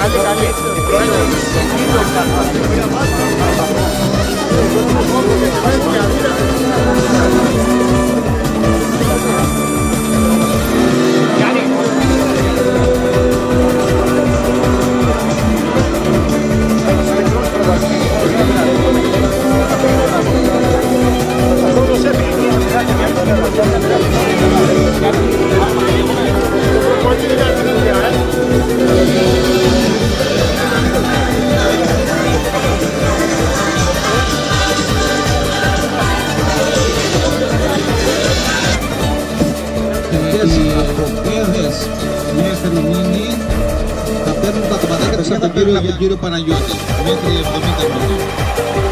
dale, dale. dale. Από Πέδες μέχρι Μήνη θα παίρνουν τα κομματάκια τους από τον κύριο, κύριο Παναγιώτη μέχρι 70 χρόνια.